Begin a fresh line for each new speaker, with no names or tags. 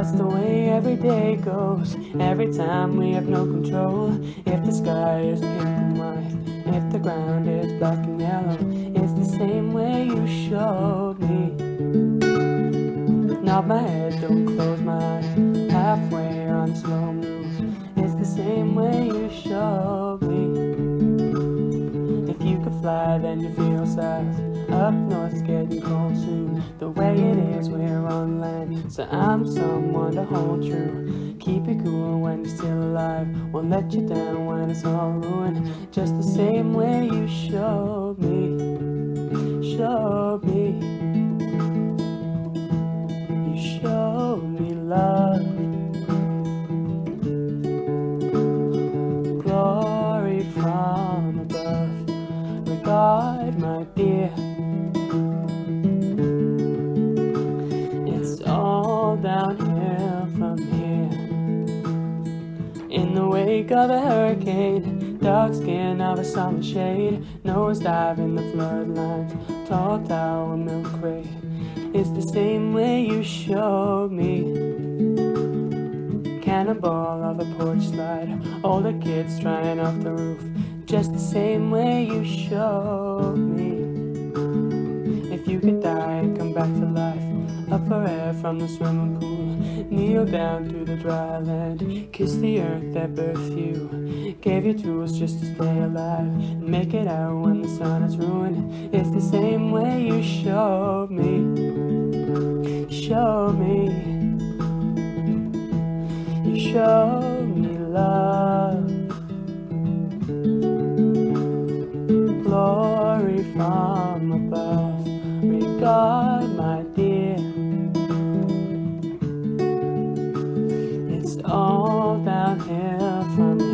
That's the way every day goes. Every time we have no control. If the sky is pink and white, if the ground is black and yellow, it's the same way you showed me. Nod my head, don't close my eyes. Halfway on slow move. It's the same way you showed me. If you could fly, then you feel south. Up north's getting cold soon. The way it is, we're on land. So I'm someone to hold true. Keep it cool when you're still alive. Won't let you down when it's all ruined. Just the same way you showed me. Showed me. You showed me love. Glory from above. Regard, my dear. In the wake of a hurricane, dark skin of a summer shade, nose dive in the floodlines, tall tower milk crate. It's the same way you showed me. Cannonball of a porch slide, older kids trying off the roof, just the same way you showed me. for air from the swimming pool. Kneel down through the dry land, kiss the earth that birthed you. Gave you tools just to stay alive, make it out when the sun is ruined. It's the same way you showed me. Show me. You showed me love. Glory from above. Mom.